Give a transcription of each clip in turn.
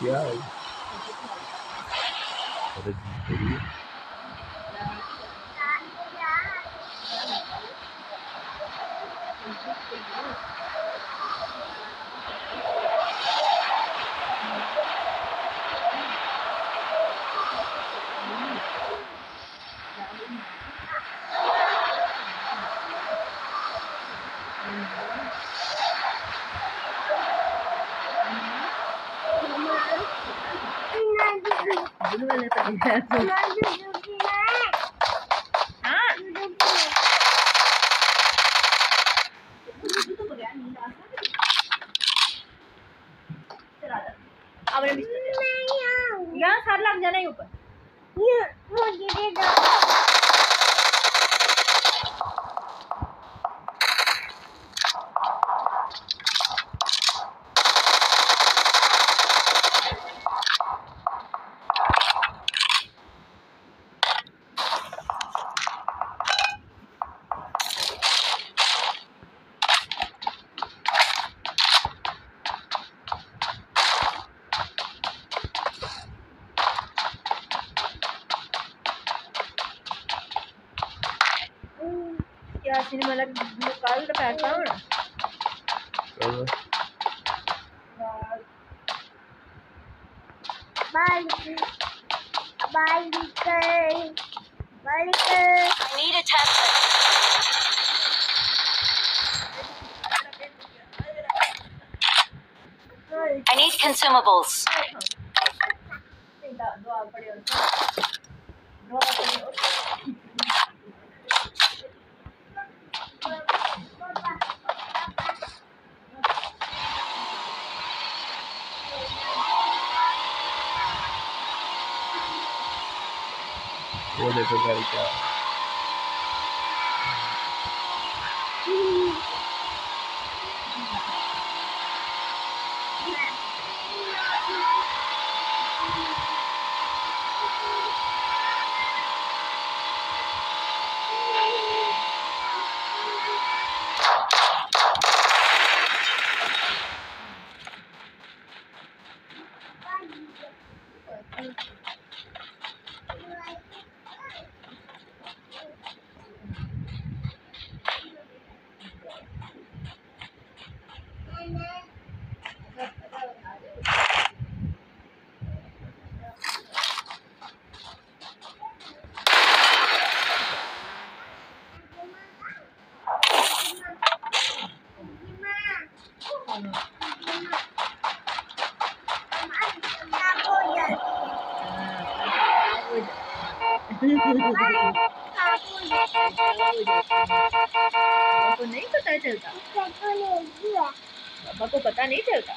Yeah. है अरे Thank you. हाँ। इधर यहाँ सर लग जाना है ऊपर। मुझे दे दो సినిమాల కాదు కూడా I need. I need consumables. poder vulgarizar को नहीं पता चलता पापा को पता नहीं चलता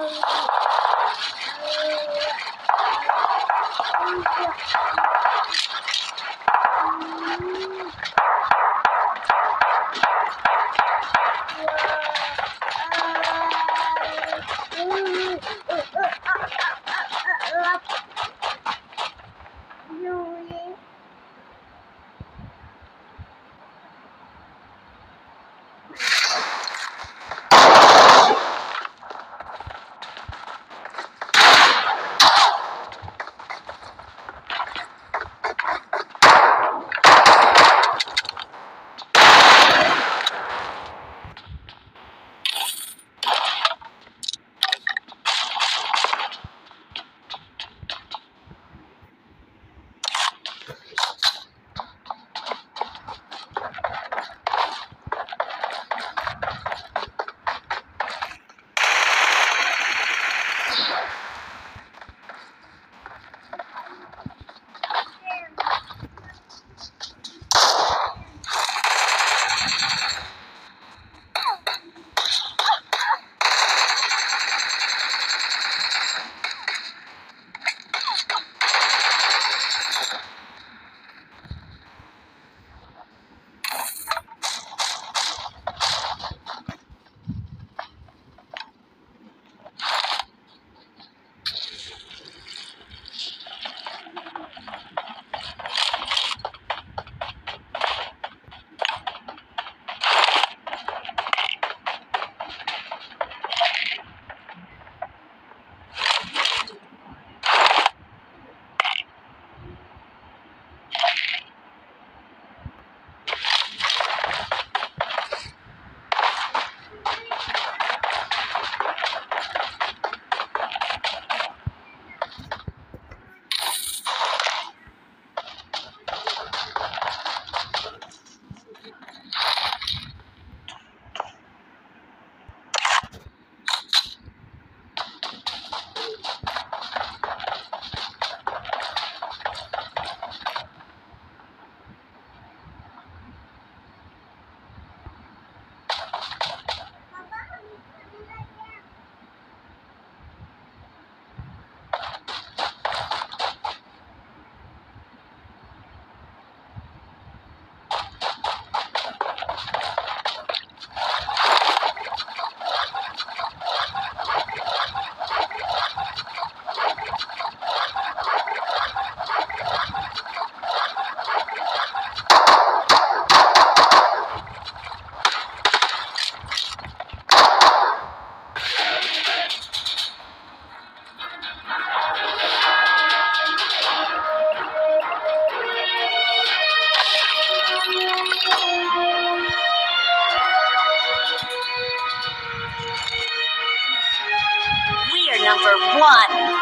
Thank you. Number one.